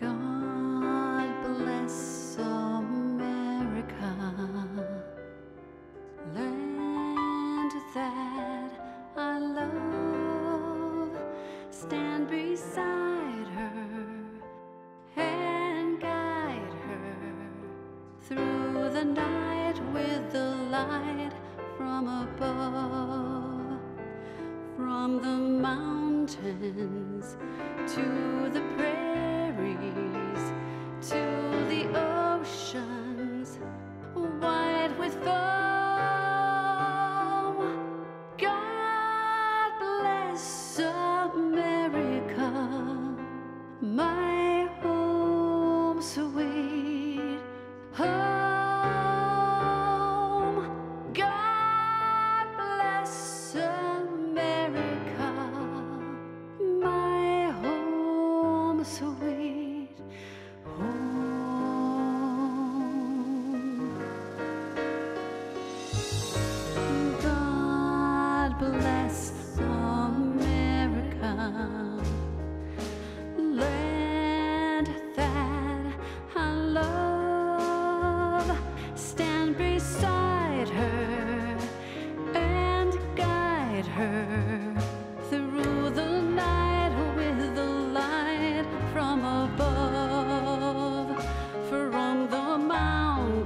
God bless America, land that I love. Stand beside her and guide her through the night with the light from above, from the mountains to the prairies, to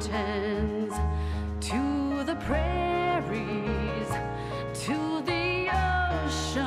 mountains to the prairies, to the oceans,